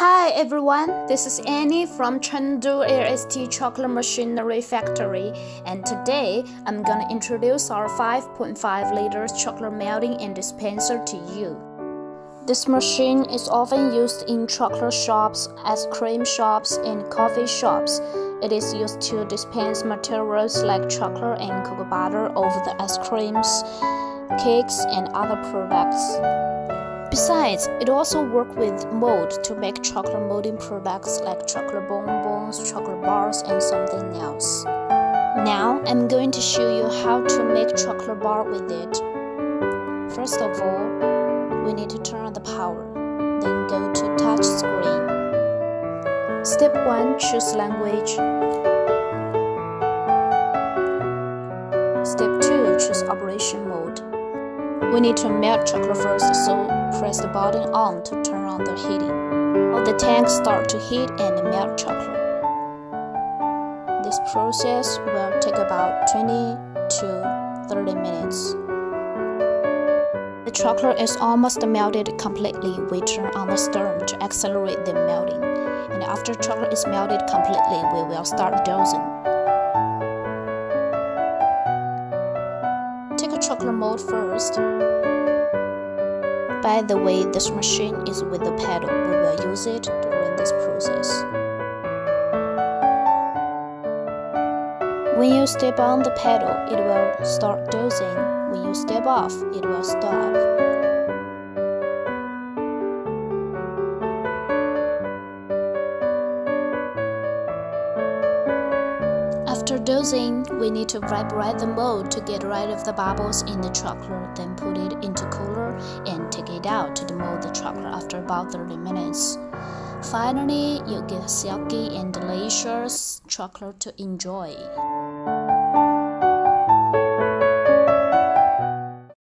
Hi everyone, this is Annie from Chengdu LST Chocolate Machinery Factory and today I'm gonna introduce our 5.5 liters chocolate melting and dispenser to you. This machine is often used in chocolate shops, ice cream shops, and coffee shops. It is used to dispense materials like chocolate and cocoa butter over the ice creams, cakes, and other products. Besides, it also works with mold to make chocolate molding products like chocolate bonbons, chocolate bars, and something else. Now, I'm going to show you how to make chocolate bar with it. First of all, we need to turn on the power, then go to touch screen. Step 1 Choose language. Step 2 Choose operation mode. We need to melt chocolate first, so press the button on to turn on the heating. All the tank start to heat and melt chocolate. This process will take about 20 to 30 minutes. The chocolate is almost melted completely. We turn on the stern to accelerate the melting. And after chocolate is melted completely, we will start dosing. Chocolate mold first. By the way, this machine is with the pedal. We will use it during this process. When you step on the pedal, it will start dosing. When you step off, it will stop. After dosing, we need to vibrate the mold to get rid of the bubbles in the chocolate, then put it into cooler and take it out to demold the chocolate after about 30 minutes. Finally, you get silky and delicious chocolate to enjoy.